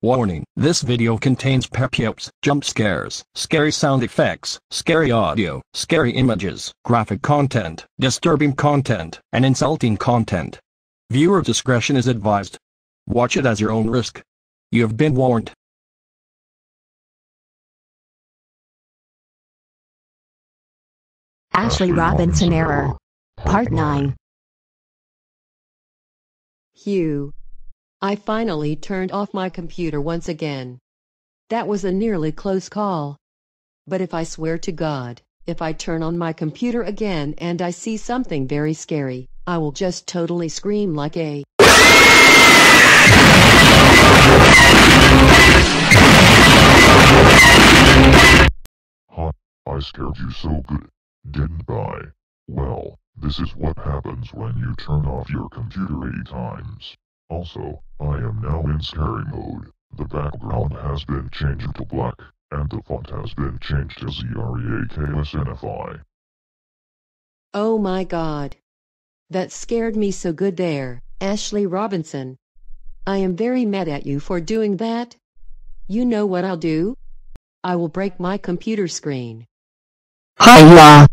Warning, this video contains pep-ups, jump scares, scary sound effects, scary audio, scary images, graphic content, disturbing content, and insulting content. Viewer discretion is advised. Watch it as your own risk. You have been warned. Ashley Robinson Error. Part 9. Hugh. I finally turned off my computer once again. That was a nearly close call. But if I swear to God, if I turn on my computer again and I see something very scary, I will just totally scream like a Huh, I scared you so good, didn't I? Well, this is what happens when you turn off your computer eight times. Also, I am now in scary mode. The background has been changed to black, and the font has been changed to ZREAKSNFI. Oh my God. That scared me so good there, Ashley Robinson. I am very mad at you for doing that. You know what I'll do? I will break my computer screen. Hiya.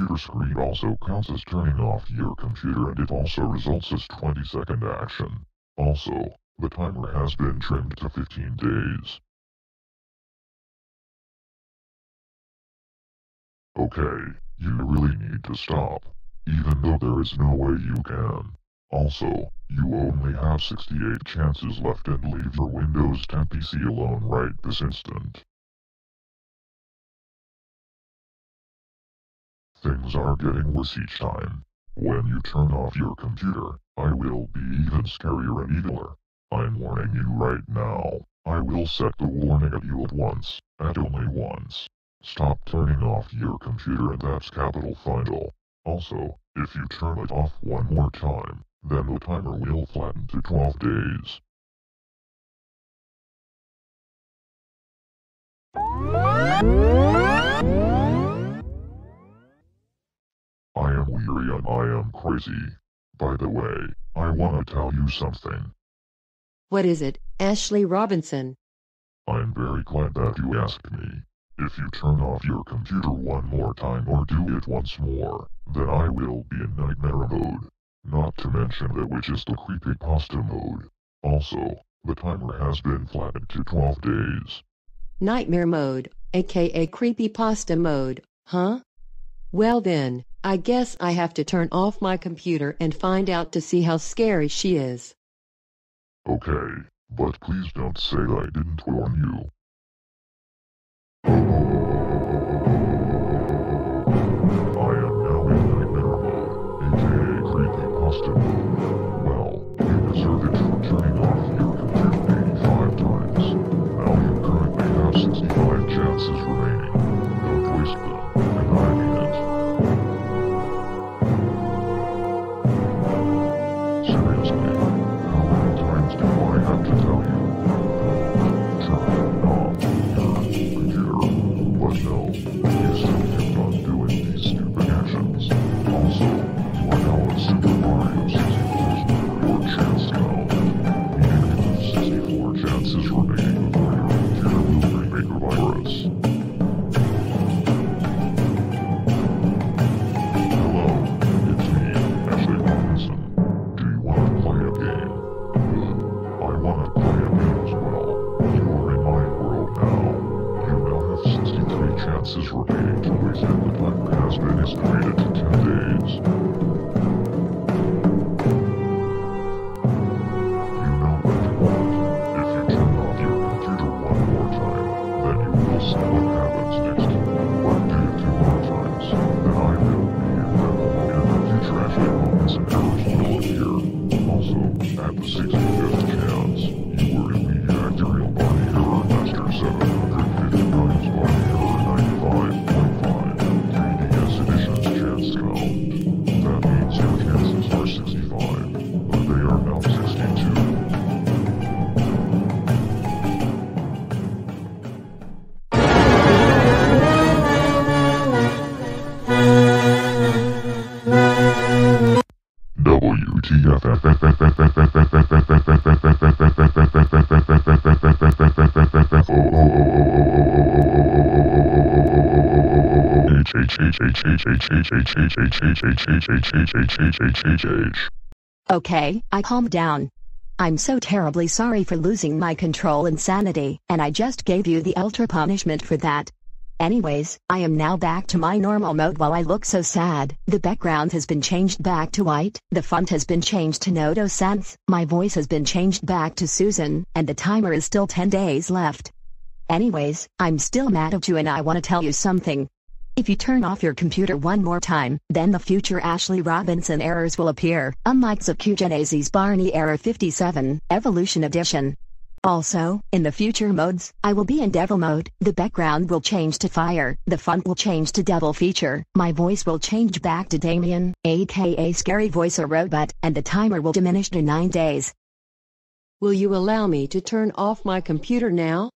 Computer screen also counts as turning off your computer and it also results as 20 second action. Also, the timer has been trimmed to 15 days. Okay, you really need to stop, even though there is no way you can. Also, you only have 68 chances left and leave your Windows 10 PC alone right this instant. Things are getting worse each time. When you turn off your computer, I will be even scarier and eviler. I'm warning you right now. I will set the warning at you at once, and only once. Stop turning off your computer and that's capital final. Also, if you turn it off one more time, then the timer will flatten to 12 days. I am crazy. By the way, I want to tell you something. What is it, Ashley Robinson? I'm very glad that you asked me. If you turn off your computer one more time or do it once more, then I will be in nightmare mode. Not to mention that which is the creepypasta mode. Also, the timer has been flattened to 12 days. Nightmare mode, aka creepypasta mode, huh? Well then, I guess I have to turn off my computer and find out to see how scary she is. Okay, but please don't say I didn't warn you. Oh. But chances remaining to and the has been estimated to 10 days. Okay, I calmed down. I'm so terribly sorry for losing my control and sanity, and I just gave you the ultra punishment for that. Anyways, I am now back to my normal mode while I look so sad. The background has been changed back to white, the font has been changed to Noto Sans, my voice has been changed back to Susan, and the timer is still 10 days left. Anyways, I'm still mad at you and I want to tell you something. If you turn off your computer one more time, then the future Ashley Robinson errors will appear, unlike Zakugenese's Barney Error 57, Evolution Edition. Also, in the future modes, I will be in devil mode, the background will change to fire, the font will change to Double Feature, my voice will change back to Damien, aka Scary Voice or Robot, and the timer will diminish to 9 days. Will you allow me to turn off my computer now?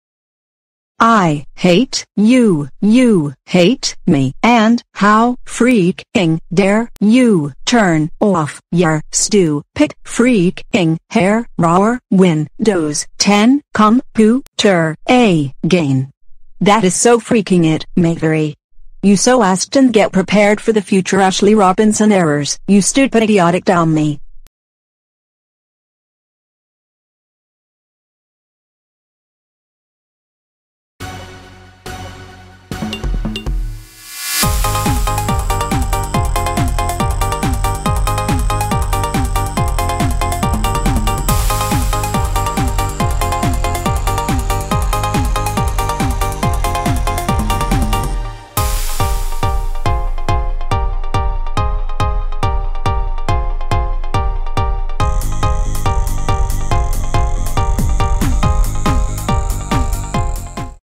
I hate you, you hate me, and how freaking dare you turn off your stupid freaking hair roar Windows 10 computer again. That is so freaking it, Mavery. You so asked and get prepared for the future Ashley Robinson errors, you stupid idiotic dummy.